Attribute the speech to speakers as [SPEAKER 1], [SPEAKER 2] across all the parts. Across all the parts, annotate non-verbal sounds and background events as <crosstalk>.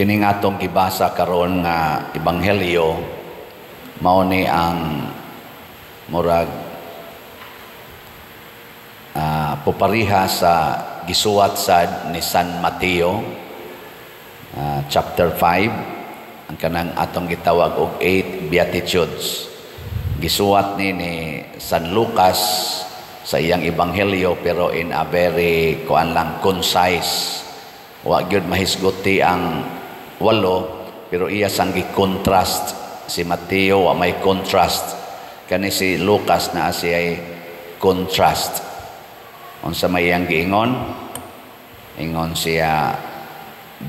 [SPEAKER 1] Kining atong gibasa karon nga ebanghelyo mao ni ang murag uh, pupariha sa gisuwat sad ni San Mateo uh, chapter 5 ang kanang atong gitawag og 8 beatitudes. Gisuwat ni ni San Lucas sa iyang ebanghelyo pero in a very kuan lang concise. Wa gyud mahisguti ang walo pero iya sang gi-contrast. Si Mateo wa may contrast. Kani si Lucas na siya contrast. Unsa may iyang giingon? Ingon siya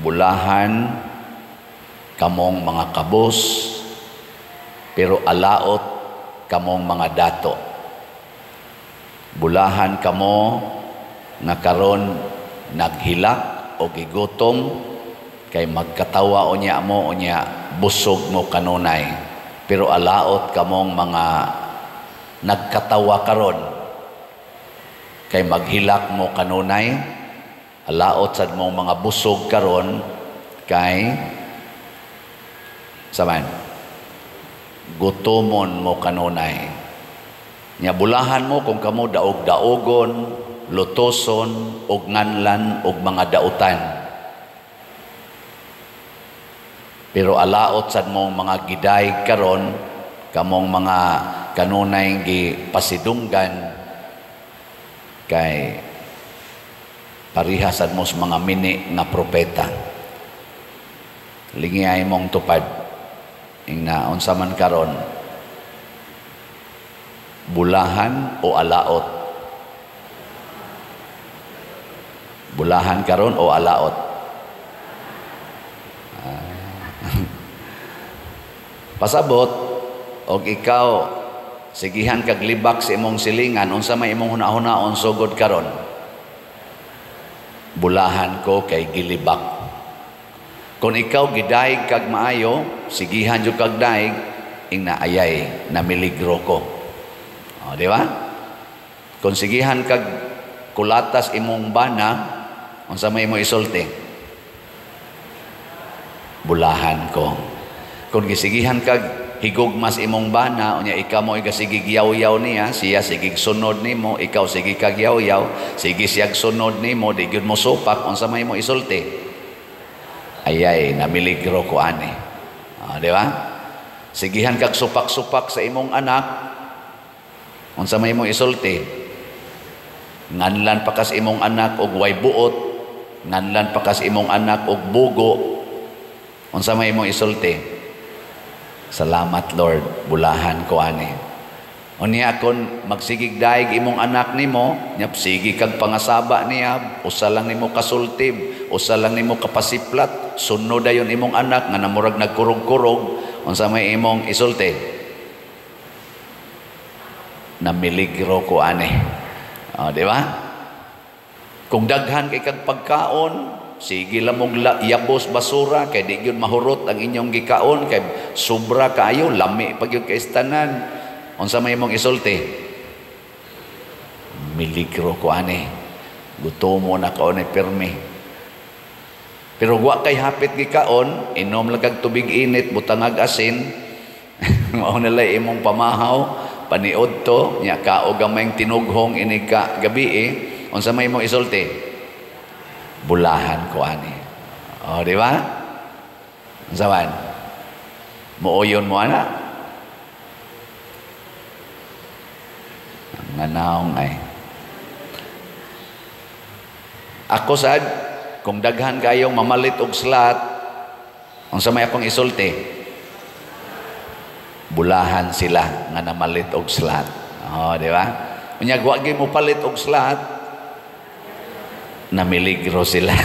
[SPEAKER 1] bulahan kamong mga kabos pero alaot kamong mga dato. Bulahan kamo nga karon naghilak o gigutom kay magkatawa o niya mo o niya busog mo kanunay. Pero alaot kamong mga nagkatawa karon. Kay maghilak mo kanunay alaot sad mong mga busog karon. Kay saman gutomon mo kanunay. Nya bulahan mo kung kamo daog-daogon lutoson ug nganlan ug mga dautan Pero alaot sad mong mga giday karon kamong mga kanunay gi pasidunggan kay parihasad mo mga mini nga propeta. Lingiyay mong tupad. Ing na unsa man karon bulahan o alaot? Bulahan karon o alaot Pasabot, og ikaw, sigihan kag libak sa imong silingan, unsa may imong hunahunaon sugod karon. Bulahan ko kay gilibak. Kung ikaw gidaig kag maayo, sigihan jud kag daig, ing naayay na miligro ko. O, di ba? Kung sigihan kag kulatas imong bana, unsa may mo isulti? Bulahan ko. Kung gisigihan kag higugmas imong bana, unya ikaw mo igasigi yaw-yaw niya, siya sigig sunod nimo, ikaw sige kag yaw-yaw, sige siyag sunod nimo, di gyud mo supak, unsa may mo isulti. Ayay, namiligro ko ani. Ah, di ba? Sigihan kag supak-supak sa imong anak, unsa may mo isulti. Nganlan pakas imong anak og way buot, nganlan pakas imong anak og bugo, unsa may mo isulti. Salamat Lord, bulahan ko ani. Unya kon magsigig daig imong anak nimo, nyap sige kag pangasaba niya, usa lang nimo kasultib, usa lang nimo kapasiplat, sunod dayon imong anak nga namurag nagkurog-kurog, unsa may imong isulti? Namiligro ko ani. Oh, di ba? Kung daghan kay kag pagkaon, Sige lang mong yabos basura kay di gyud mahurot ang inyong gikaon kay sobra kaayo lami pag yung kaistanan. Unsa may imong isulti? Miligro ko ani. Gutomo na kaon ay permi. Pero wa kay hapit gikaon, inom lang kag tubig init, butangag asin. <laughs> Mao na lay imong pamahaw, paniod to, nya kaog gamay tinughong ini ka gabi eh. Unsa may imong isulti? Bulahan ko ani. O, di ba? Zaman. Muuyon mo ana. Nanaong ay. Ako sad, kung daghan kayong mamalit og slat, ang samay akong isulti, bulahan sila nga namalit og slat. Oh, di ba? Unya wa mo palit og slat, namiligro sila. <laughs>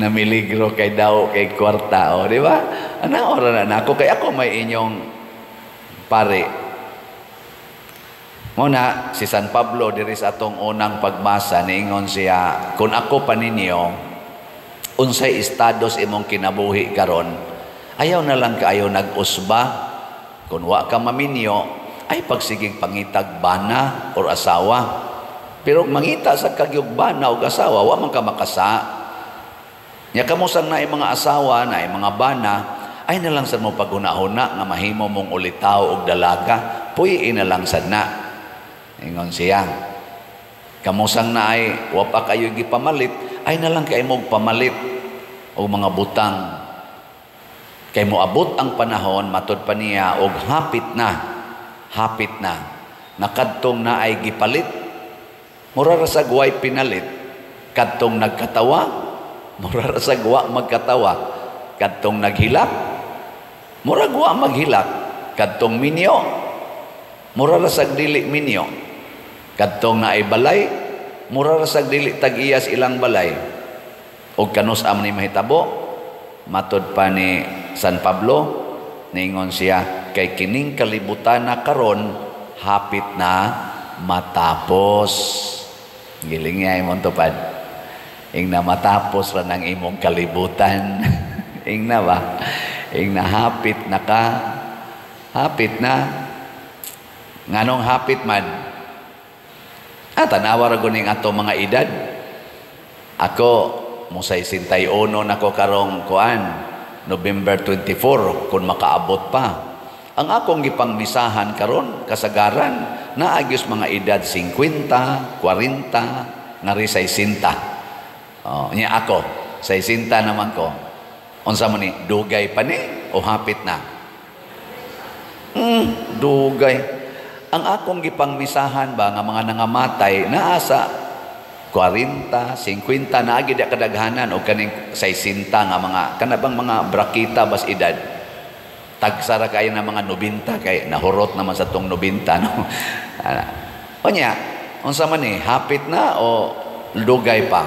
[SPEAKER 1] namiligro kay daw kay kwarta o di ba? Ano ora na ako kay ako may inyong pare. Muna si San Pablo diri sa atong unang pagbasa niingon siya kung ako pa ninyo unsay estados imong kinabuhi karon ayaw na lang kaayo nag-usba kung wa ka maminyo ay pagsigig pangitag bana or asawa pero mangita sa kagyugban na og asawa, wa man ka makasa. Nya kamusang na mga asawa na mga bana ay na lang sad mo paghunahuna nga mahimo mong ulitaw og dalaga puy ina lang sad na. Ingon siya. Kamusang na ay wa pa kayo gipamalit ay na lang kay mo pamalit og mga butang. Kay mo abot ang panahon matud pa niya og hapit na hapit na. Nakadtong na ay gipalit mura ra sa pinalit kadtong nagkatawa Mura sa magkatawa. Kadtong naghilak. Mura guwa maghilak. Kadtong minyo. Mura sa dili minyo. Kadtong na balay. Mura sa dili tag-iyas ilang balay. O kanus am ni mahitabo. Matod pa ni San Pablo. Ningon siya, kay kining kalibutan na karon hapit na matapos. Giling niya imong tupad. Ing na matapos ra ng imong kalibutan. <laughs> Ing na ba? Ing na hapit na ka. Hapit na. Nganong hapit man? Ah, tanawa ra guning ato mga edad. Ako, mo sa uno na ko karong kuan. November 24, kung makaabot pa. Ang akong gipangmisahan karon kasagaran, naagyos mga edad 50, 40, ngari sa 60. Oh, niya ako, sa isinta naman ko. Unsa man ni dugay pa ni o hapit na? Hmm, dugay. Ang akong gipangmisahan ba nga mga nangamatay naasa 40, 50 na agid kadaghanan o kaning 60 nga mga kanabang mga brakita bas edad. Tagsara kay na mga 90 kay nahurot naman sa tong 90 no. <laughs> o niya, unsa man ni hapit na o dugay pa?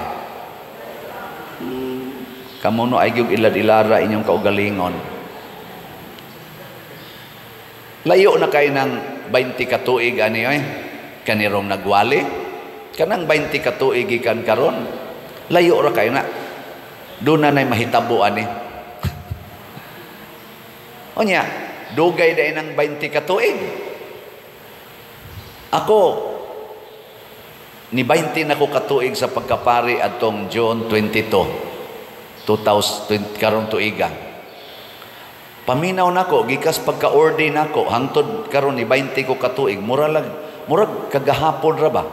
[SPEAKER 1] Kamuno ay gyud ilad-ilara inyong kaugalingon. Layo na kay ng 20 katuig ani oy. Kanirong nagwali. Kanang 20 katuig ikan karon. Layo ra kay na. Doon na nay mahitabo ani. Onya, dugay day ng 20 katuig. Ako, ni 20 na ko katuig sa pagkapari atong June 22. 2020 karon tuiga. Paminaw nako gikas pagka-ordain nako hangtod karon ni 20 ko katuig mura lang murag kagahapon ra ba?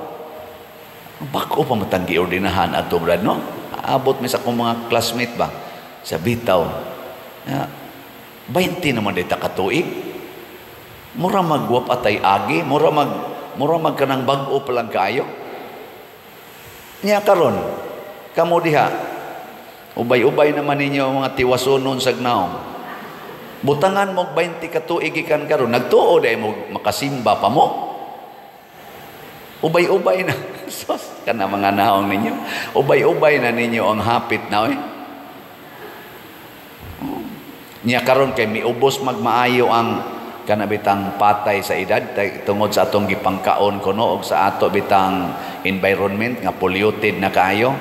[SPEAKER 1] Bako pa matang giordinahan ato brad no? Abot mi sa akong mga classmate ba sa bitaw. Ya, 20 naman dita katuig. Mura magwap atay agi, mura mag mura mag kanang bag-o pa lang kayo. Nya karon kamo diha Ubay-ubay naman ninyo mga tiwasonon sa gnaong. Butangan mo 20 katuig ikan karon nagtuo dai mo makasimba pa mo. Ubay-ubay na. <laughs> Sos kana mga naong ninyo. Ubay-ubay na ninyo ang hapit na eh. Niya karon kay miubos magmaayo ang kanabitang patay sa edad tungod sa atong gipangkaon kuno og sa ato bitang environment nga polluted na kaayo.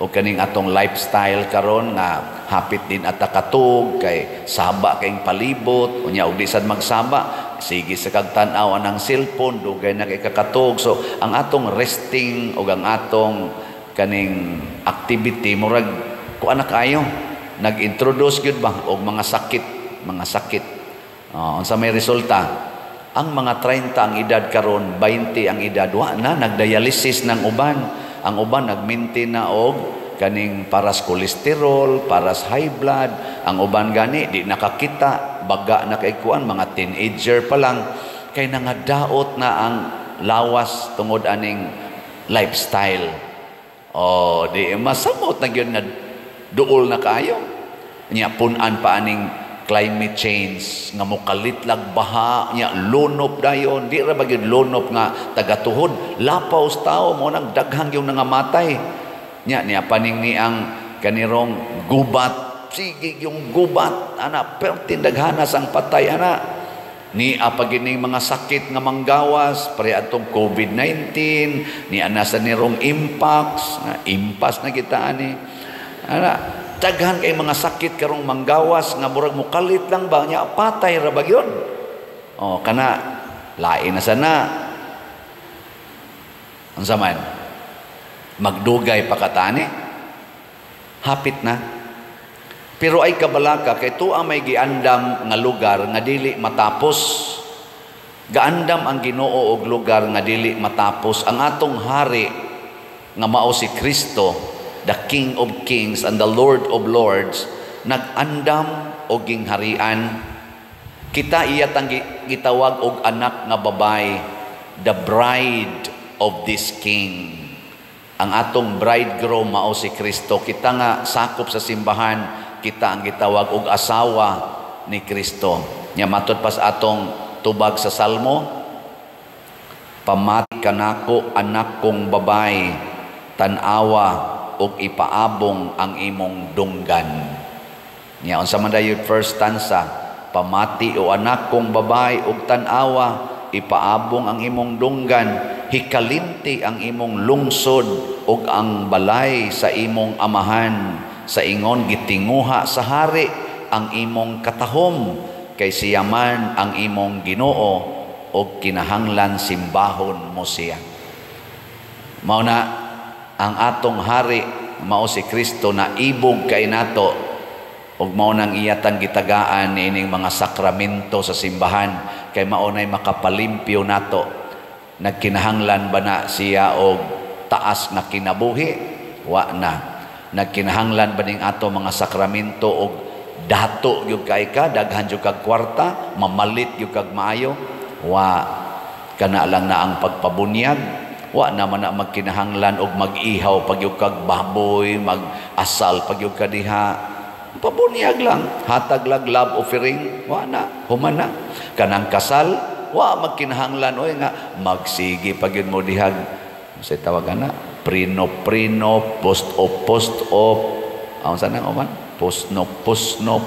[SPEAKER 1] O kaning atong lifestyle karon nga hapit din at katug kay saba kayong palibot. Unya og di sad magsaba. Sige sa kagtan-aw ng cellphone dugay na kay kakatug. So ang atong resting o ang atong kaning activity murag ko anak kayo nag-introduce gyud ba? Og mga sakit mga sakit. Uh, unsa may resulta ang mga 30 ang edad karon 20 ang edad. Wa na nagdialysis ng uban. Ang uban nag-maintain na og kaning paras kolesterol, paras high blood, ang uban gani di nakakita, baga na kay kuan mga teenager pa lang. Kay nangadaot na ang lawas tungod aning lifestyle. Oh, di masamot na gyud na duol na kayo. Nya punan pa aning climate change nga mukalitlag baha nya lunop dayon. Di ra bagid lunop nga tagatuhod? Lapaw tao mo nang daghang yung nangamatay. Nya niya paning ni ang kanirong gubat. Sige yung gubat ana pero tindaghana sang patay ana. Ni apagining mga sakit nga manggawas pre atong COVID-19 ni ana sa nirong impacts. Nga impas na kita ani ana daghan kay mga sakit karong manggawas nga murag mukalit lang ba? Nya patay ra ba gyud oh kana lain na sana. Unsa man magdugay pa katani hapit na. Pero ay kabalaka kay tuwa may giandam nga lugar nga dili matapos. Gaandam ang Ginoo og lugar nga dili matapos. Ang atong hari nga mao si Kristo, the King of Kings and the Lord of Lords, nagandam og gingharian. Kita iya tang gitawag og anak nga babay, the bride of this king. Ang atong bridegroom mao si Kristo. Kita nga sakop sa simbahan kita ang gitawag og asawa ni Kristo. Nya matod pas atong tubag sa Salmo, pamati kanako anak kong babay, tanawa og ipaabong ang imong dunggan. Nya unsa man first stanza, pamati o anak kong babay og tanawa, ipaabong ang imong dunggan, hikalinti ang imong lungsod ug ang balay sa imong amahan sa ingon gitinguha sa hari ang imong katahom kay siya man ang imong Ginoo o kinahanglan simbahon mo siya. Mao na ang atong hari mao si Kristo na ibog kay nato. Ug mao nang iyatang gitagaan ining mga sakramento sa simbahan kay mao nay makapalimpyo nato. Nagkinahanglan ba na siya og taas na kinabuhi? Wa na. Nagkinahanglan ba ning ato mga sakramento og dato gyud kay ka daghan gyud kag kwarta? Mamalit gyud kag maayo? Wa. Kana lang na ang pagpabunyag wa naman na magkinahanglan og mag-ihaw pag kag baboy mag-asal pag ka diha. Pabunyag lang. Hatag lag love offering. Wa na. Humana kanang kasal wa magkinahanglan. Oy nga magsigi pag mo dihag sa tawagan na prino-prino, post-op, post-op, ang sana man? Post-nop, post-nop,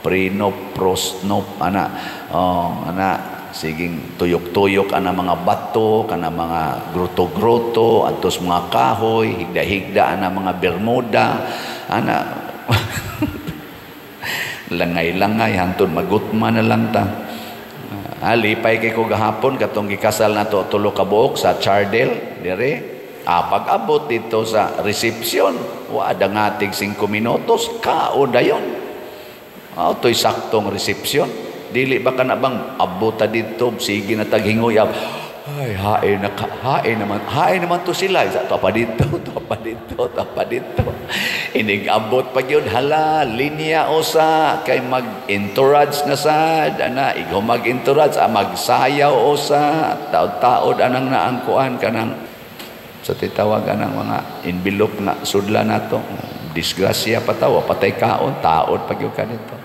[SPEAKER 1] prino, prost-nop, ana, oh, ana, siging tuyok-tuyok ana mga bato, kana mga gruto-gruto, atos mga kahoy, higda-higda ana mga bermuda, ana, <laughs> langay-langay, hantun magutma na lang ta. Alipay kay ko gahapon katong gikasal na to tulo ka buok sa Chardel dire Ah, pag-abot dito sa reception, wada nga tig 5 minutos, kao dayon. Ah, to'y saktong reception. Dili ba ka na bang abuta dito, sige na taghingoy, ay, hain na, hain naman, hain naman to sila. Isa, to <laughs> pa dito, to pa dito, to pa dito. Inig-abot pa yun, hala, linya o sa, kay mag-entourage na sa, ana, ikaw mag-entourage, ah, magsayaw o sa, taod-taod, anang naangkuan ka sa titawagan ng mga envelope na sudla nato disgrasya pa tawo patay kaon taod pag yung kanito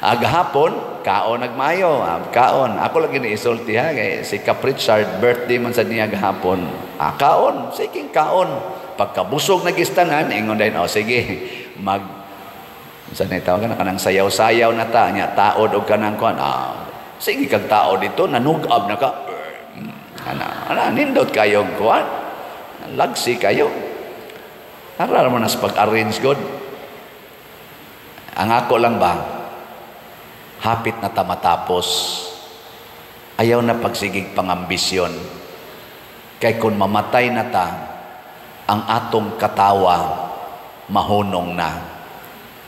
[SPEAKER 1] agahapon kaon nagmayo ah, kaon ako lagi ni isulti ha kay si Cap Richard birthday man sa niya gahapon ah, kaon sige kaon pagkabusog na gistanan ingon din oh sige mag sa ni tawagan kanang sayaw-sayaw na ta nya taod og kanang kuan ah sige kag taod dito nanugab na ka Ana, ana nindot kayo kuan. Lagsi kayo. Ara mo nas pag-arrange god. Ang ako lang ba hapit na ta matapos. Ayaw na pagsigig pangambisyon. Kay kung mamatay na ta, ang atong katawa mahunong na.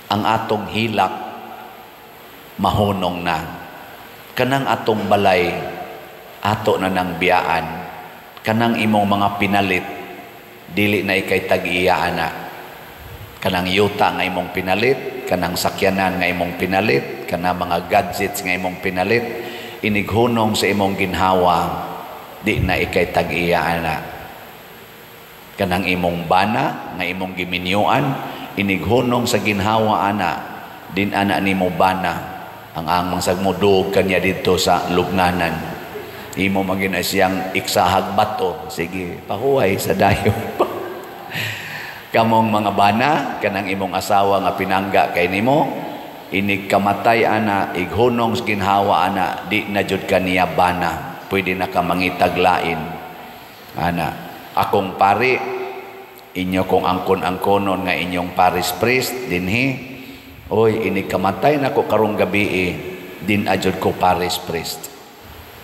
[SPEAKER 1] Ang atong hilak mahunong na. Kanang atong balay ato na nang biyaan kanang imong mga pinalit dili na ikay tag-iya ana kanang yuta nga imong pinalit kanang sakyanan nga imong pinalit kanang mga gadgets nga imong pinalit inighunong sa imong ginhawa di na ikay tag-iya ana kanang imong bana nga imong giminyuan inighunong sa ginhawa ana din ana nimo bana ang amang sagmudog kanya dito sa lugnanan Imo maging siyang iksahag bato. Sige, pahuway sa dayo. <laughs> Kamong mga bana, kanang imong asawa nga pinangga kay nimo, inig kamatay ana, ighunong ginhawa ana, di na jud kaniya bana. Pwede na ka mangitaglain. Ana, akong pari, inyo kong angkon-angkonon nga inyong paris priest, dinhi, Oy, inig kamatay na ko karong gabi eh, din ajud ko paris priest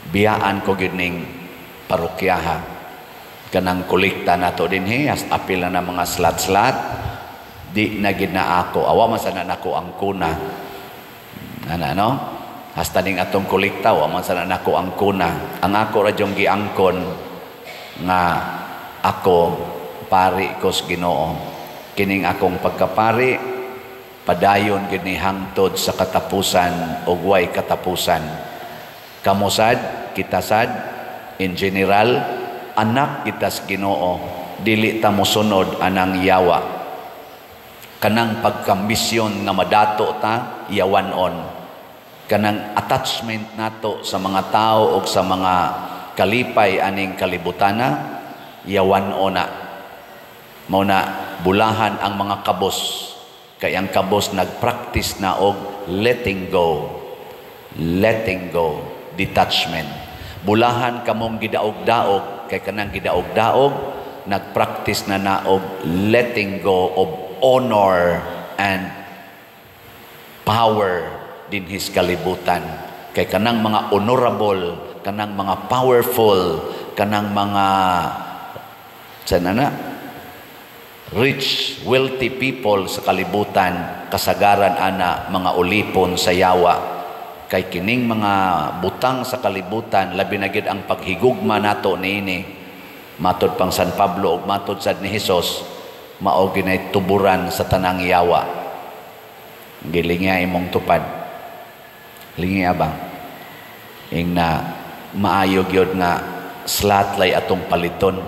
[SPEAKER 1] biyaan ko gining parokyaha kanang kolekta nato din he. As apil na mga slat-slat. Di na gid ako. Awa man sana nako ang kuna. Ana no? Hasta ning atong kolekta wa man sana nako ang kuna. Ang ako ra jong giangkon nga ako pari ko sa Ginoo. Kining akong pagkapari padayon gid ni hangtod sa katapusan ug way katapusan. Kamusad kita sad in general anak kita sa Ginoo dili ta mosunod anang yawa. Kanang pagkambisyon nga madato ta yawanon kanang attachment nato sa mga tao o sa mga kalipay aning kalibutana yawanon na mao na bulahan ang mga kabos. Kay ang kabos nagpractice na og letting go. Letting go detachment. Bulahan kamong gidaog-daog kay kanang gidaog-daog nagpractice na na og letting go of honor and power din his kalibutan. Kay kanang mga honorable, kanang mga powerful, kanang mga sana na, rich, wealthy people sa kalibutan, kasagaran ana mga ulipon sa yawa. Kay kining mga butang sa kalibutan, labi na gid ang paghigugma nato niini. Matod pang San Pablo ug matod sad ni Hesus, mao ginay tuburan sa tanang yawa. Gilinga imong tupad. Lingi abang ing na maayo gyud nga slat lay atong paliton.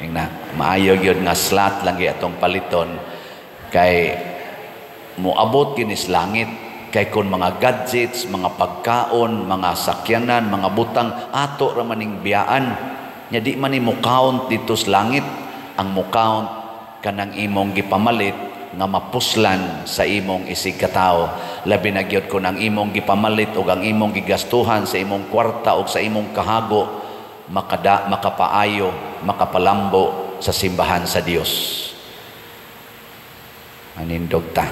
[SPEAKER 1] Ing na maayo gyud nga slat lang atong paliton. Kay moabot kinis langit kay kun mga gadgets, mga pagkaon, mga sakyanan, mga butang ato ra maning biyaan. Nya di man mo count dito sa langit. Ang mo count kanang imong gipamalit nga mapuslan sa imong isig katao labi na gyud kun ang imong gipamalit ug ang imong gigastuhan sa imong kwarta ug sa imong kahago makada makapaayo makapalambo sa simbahan sa Dios anindog ta